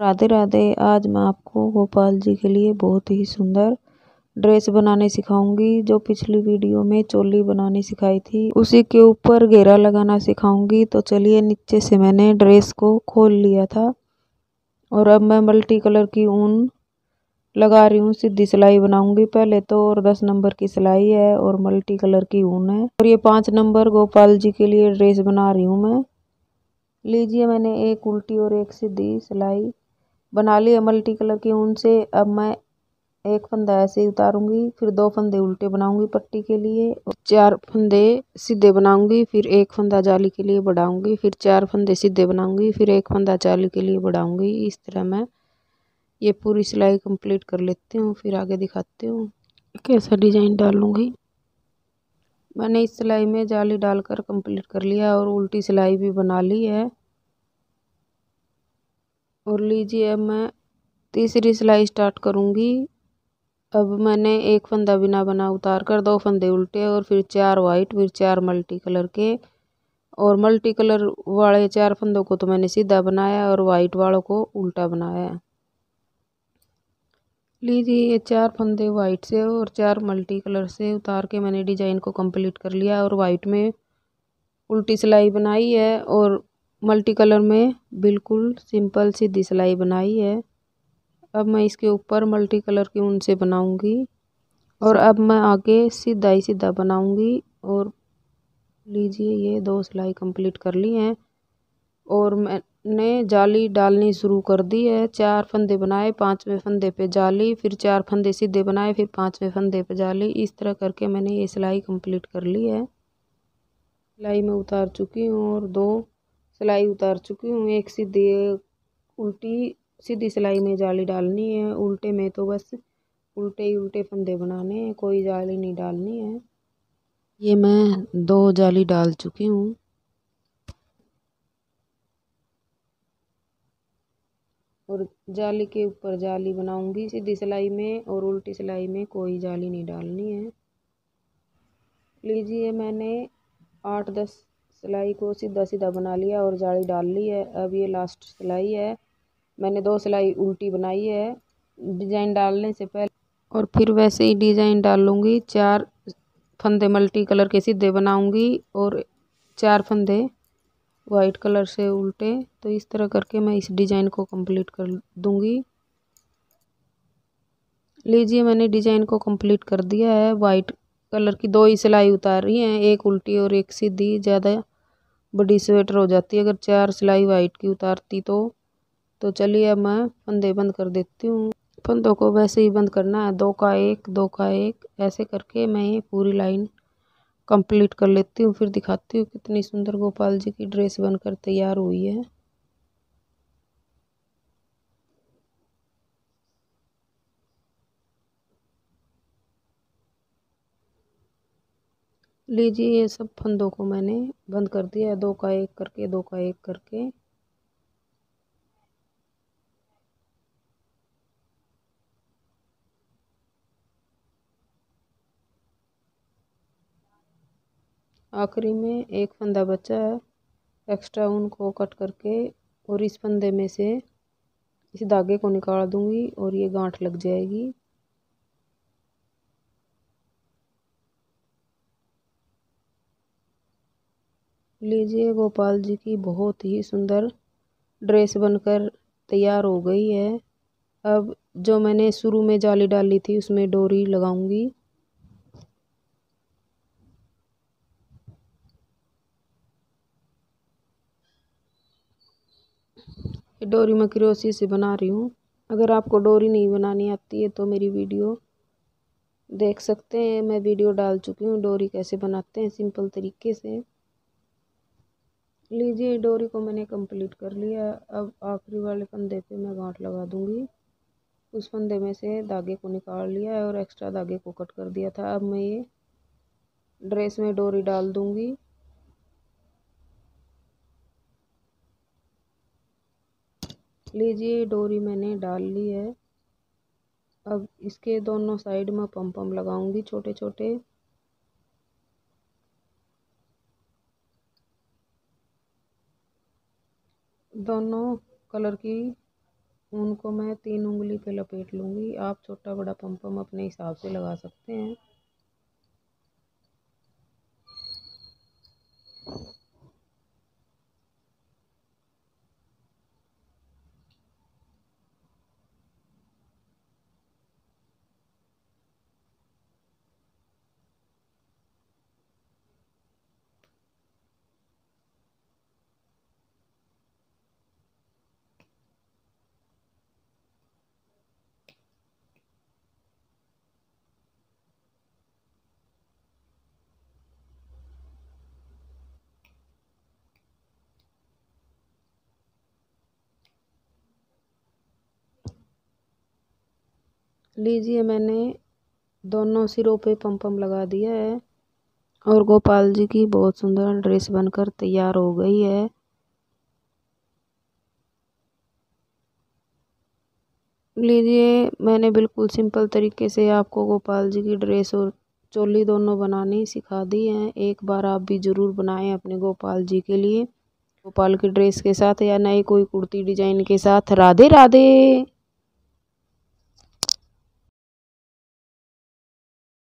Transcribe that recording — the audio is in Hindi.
राधे राधे, आज मैं आपको गोपाल जी के लिए बहुत ही सुंदर ड्रेस बनाने सिखाऊँगी, जो पिछली वीडियो में चोली बनानी सिखाई थी। उसी के ऊपर घेरा लगाना सिखाऊँगी तो चलिए नीचे से मैंने ड्रेस को खोल लिया था। और अब मैं मल्टी कलर की ऊन लगा रही हूँ, सीधी सिलाई बनाऊँगी पहले तो और दस नंबर की सिलाई है और मल्टी कलर की ऊन है। और ये पाँच नंबर गोपाल जी के लिए ड्रेस बना रही हूँ मैं। लीजिए मैंने एक उल्टी और एक सीधी सिलाई। बना ली है मल्टी कलर की ऊन से अब मैं एक फंदा ऐसे ही उतारूँगी, फिर दो फंदे उल्टे बनाऊँगी पट्टी के लिए, चार फंदे सीधे बनाऊँगी, फिर एक फंदा जाली के लिए बढ़ाऊँगी, फिर चार फंदे सीधे बनाऊँगी, फिर एक फंदा जाली के लिए बढ़ाऊँगी। इस तरह मैं ये पूरी सिलाई कंप्लीट कर लेती हूँ, फिर आगे दिखाती हूँ कैसा डिज़ाइन डालूँगी। मैंने इस सिलाई में जाली डालकर कंप्लीट कर लिया और उल्टी सिलाई भी बना ली है। और लीजिए, अब मैं तीसरी सिलाई स्टार्ट करूँगी। अब मैंने एक फंदा बिना बना, उतार कर दो फंदे उल्टे और फिर चार वाइट फिर चार मल्टी कलर के। और मल्टी कलर वाले चार फंदों को तो मैंने सीधा बनाया और वाइट वालों को उल्टा बनाया। लीजिए, ये चार फंदे वाइट से और चार मल्टी कलर से उतार के मैंने डिज़ाइन को कंप्लीट कर लिया और वाइट में उल्टी सिलाई बनाई है और मल्टी कलर में बिल्कुल सिंपल सीधी सिलाई बनाई है। अब मैं इसके ऊपर मल्टी कलर की ऊन से बनाऊँगी और अब मैं आगे सीधा ही सीधा बनाऊँगी और लीजिए ये दो सिलाई कंप्लीट कर ली हैं और मैंने जाली डालनी शुरू कर दी है। चार फंदे बनाए, पाँचवें फंदे पे जाली, फिर चार फंदे सीधे बनाए, फिर पाँचवें फंदे पे जाली। इस तरह करके मैंने ये सिलाई कंप्लीट कर ली है। सिलाई में उतार चुकी हूँ और दो सिलाई उतार चुकी हूँ, एक सीधी, उल्टी, सीधी सिलाई में जाली डालनी है। उल्टे में तो बस उल्टे ही उल्टे फंदे बनाने हैं, कोई जाली नहीं डालनी है। ये मैं दो जाली डाल चुकी हूँ। और जाली के ऊपर जाली बनाऊँगी सीधी सिलाई में, और उल्टी सिलाई में कोई जाली नहीं डालनी है। लीजिए मैंने आठ, दस सिलाई को सीधा सीधा बना लिया और जाली डाल ली है। अब ये लास्ट सिलाई है। मैंने दो सिलाई उल्टी बनाई है। डिज़ाइन डालने से पहले और फिर वैसे ही डिज़ाइन डाल लूँगी चार फंदे मल्टी कलर के सीधे बनाऊँगी और चार फंदे वाइट कलर से उल्टे। तो इस तरह करके मैं इस डिज़ाइन को कंप्लीट कर दूँगी। लीजिए, मैंने डिज़ाइन को कंप्लीट कर दिया है। वाइट कलर की दो ही सिलाई उतारी हैं, एक उल्टी और एक सीधी। ज़्यादा बड़ी स्वेटर हो जाती है। अगर चार सिलाई वाइट की उतारती तो तो चलिए अब मैं फंदे बंद कर देती हूँ। फंदों को वैसे ही बंद करना है। दो का एक, दो का एक, ऐसे करके मैं ये पूरी लाइन कंप्लीट कर लेती हूँ। फिर दिखाती हूँ कितनी सुंदर गोपाल जी की ड्रेस बनकर तैयार हुई है। लीजिए ये सब फंदों को मैंने बंद कर दिया, दो का एक करके, दो का एक करके। आखिरी में एक फंदा बचा है, एक्स्ट्रा ऊन को कट करके, और इस फंदे में से इस धागे को निकाल दूँगी, और ये गांठ लग जाएगी। लीजिए, गोपाल जी की बहुत ही सुंदर ड्रेस बनकर तैयार हो गई है। अब जो मैंने शुरू में जाली डाली थी, उसमें डोरी लगाऊँगी। डोरी मैं क्रोसी से बना रही हूँ। अगर आपको डोरी नहीं बनानी आती है तो मेरी वीडियो देख सकते हैं। मैं वीडियो डाल चुकी हूँ, डोरी कैसे बनाते हैं, सिंपल तरीके से। लीजिए, डोरी को मैंने कंप्लीट कर लिया। अब आखिरी वाले फंदे पे मैं गांठ लगा दूँगी। उस फंदे में से धागे को निकाल लिया है और एक्स्ट्रा धागे को कट कर दिया था। अब मैं ये ड्रेस में डोरी डाल दूँगी। लीजिए, डोरी मैंने डाल ली है। अब इसके दोनों साइड में पम पम लगाऊँगी छोटे छोटे दोनों कलर की ऊन को मैं तीन उंगली पे लपेट लूँगी। आप छोटा बड़ा पम पम अपने हिसाब से लगा सकते हैं। लीजिए मैंने, दोनों सिरों पे पम पम लगा दिया है। और गोपाल जी की बहुत सुंदर ड्रेस बनकर तैयार हो गई है। लीजिए, मैंने बिल्कुल सिंपल तरीके से आपको गोपाल जी की ड्रेस और चोली दोनों बनानी सिखा दी है। एक बार आप भी ज़रूर बनाएँ अपने गोपाल जी के लिए। गोपाल की ड्रेस के साथ या नई कोई कुर्ती डिज़ाइन के साथ। राधे राधे!